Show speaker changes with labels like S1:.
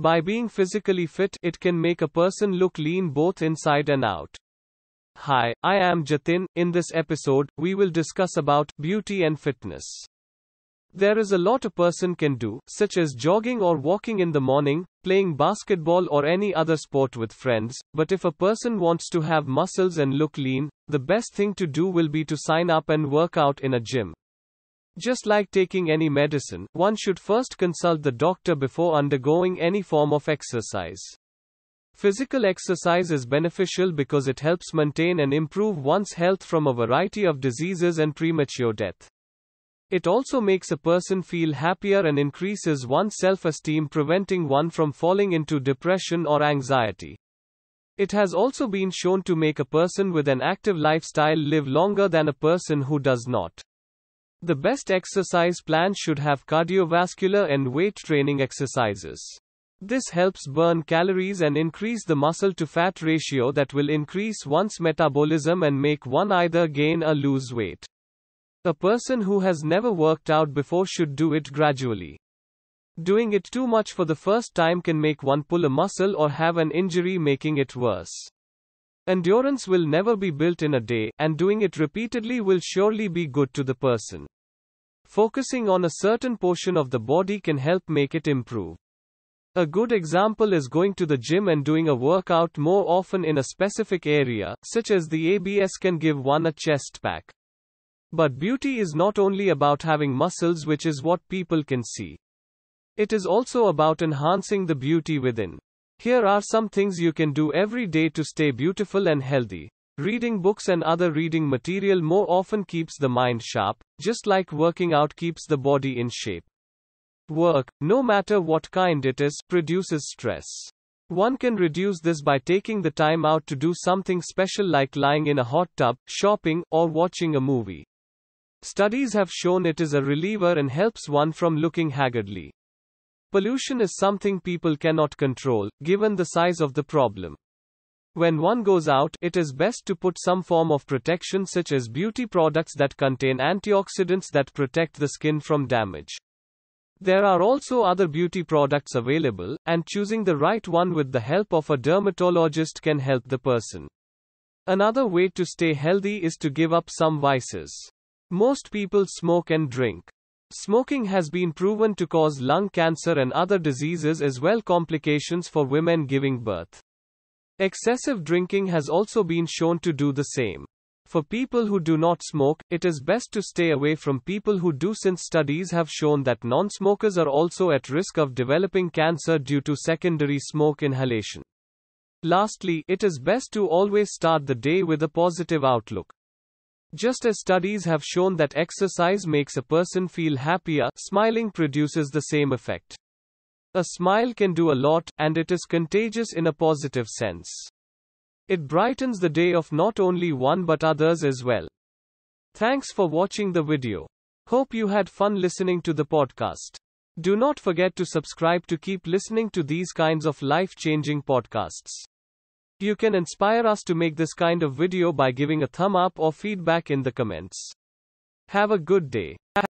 S1: By being physically fit, it can make a person look lean both inside and out. Hi, I am Jatin. In this episode, we will discuss about beauty and fitness. There is a lot a person can do, such as jogging or walking in the morning, playing basketball or any other sport with friends, but if a person wants to have muscles and look lean, the best thing to do will be to sign up and work out in a gym. Just like taking any medicine, one should first consult the doctor before undergoing any form of exercise. Physical exercise is beneficial because it helps maintain and improve one's health from a variety of diseases and premature death. It also makes a person feel happier and increases one's self esteem, preventing one from falling into depression or anxiety. It has also been shown to make a person with an active lifestyle live longer than a person who does not. The best exercise plan should have cardiovascular and weight training exercises. This helps burn calories and increase the muscle to fat ratio that will increase one's metabolism and make one either gain or lose weight. A person who has never worked out before should do it gradually. Doing it too much for the first time can make one pull a muscle or have an injury, making it worse. Endurance will never be built in a day, and doing it repeatedly will surely be good to the person. Focusing on a certain portion of the body can help make it improve. A good example is going to the gym and doing a workout more often in a specific area, such as the ABS can give one a chest pack. But beauty is not only about having muscles, which is what people can see. It is also about enhancing the beauty within. Here are some things you can do every day to stay beautiful and healthy. Reading books and other reading material more often keeps the mind sharp, just like working out keeps the body in shape. Work, no matter what kind it is, produces stress. One can reduce this by taking the time out to do something special like lying in a hot tub, shopping, or watching a movie. Studies have shown it is a reliever and helps one from looking haggardly. Pollution is something people cannot control, given the size of the problem. When one goes out, it is best to put some form of protection such as beauty products that contain antioxidants that protect the skin from damage. There are also other beauty products available, and choosing the right one with the help of a dermatologist can help the person. Another way to stay healthy is to give up some vices. Most people smoke and drink. Smoking has been proven to cause lung cancer and other diseases as well complications for women giving birth. Excessive drinking has also been shown to do the same. For people who do not smoke, it is best to stay away from people who do since studies have shown that non-smokers are also at risk of developing cancer due to secondary smoke inhalation. Lastly, it is best to always start the day with a positive outlook. Just as studies have shown that exercise makes a person feel happier, smiling produces the same effect. A smile can do a lot, and it is contagious in a positive sense. It brightens the day of not only one but others as well. Thanks for watching the video. Hope you had fun listening to the podcast. Do not forget to subscribe to keep listening to these kinds of life changing podcasts. You can inspire us to make this kind of video by giving a thumb up or feedback in the comments. Have a good day.